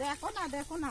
দেখো না দেখো না।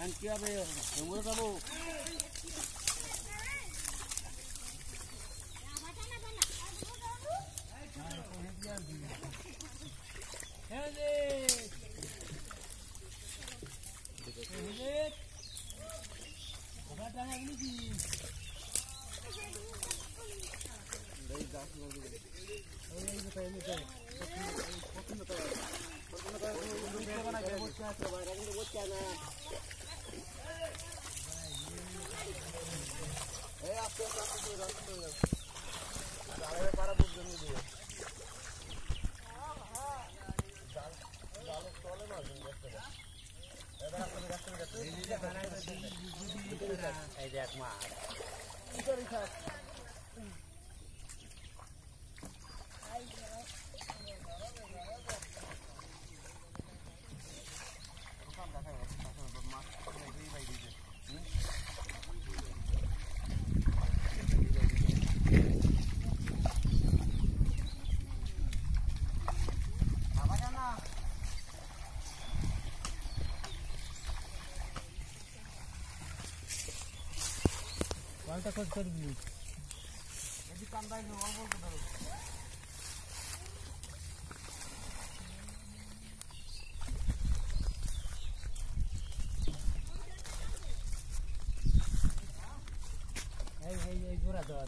안 끼어봐요. 영어로 가보. Thank you. É a peça do durante o é meu. A galera para buscando o. কয়টা খোঁজ করবি এই এই এই জোড়া ধর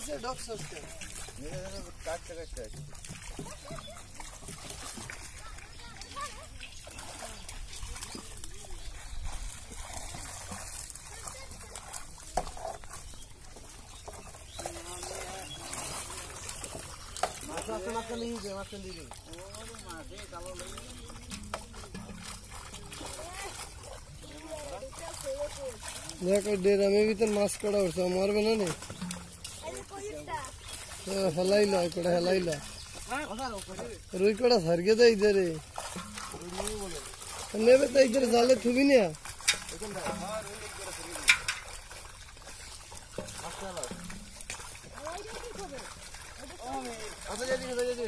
is a dog system. Cut, cut, cut. মাছ মাছ নিয়ে যাবে মাছ নিয়ে যাবে ও মাছে কালো লাগে देखो डेरा में भी तो मास्क कड़ा और मार बना नहीं তো হেলাইলো ওই কড়া হেলাইলো রুই কড়া সারগে দেয় ইধারে নেবে তো ইধারে জালে থুবি না আচ্ছা যাই দিবে যাই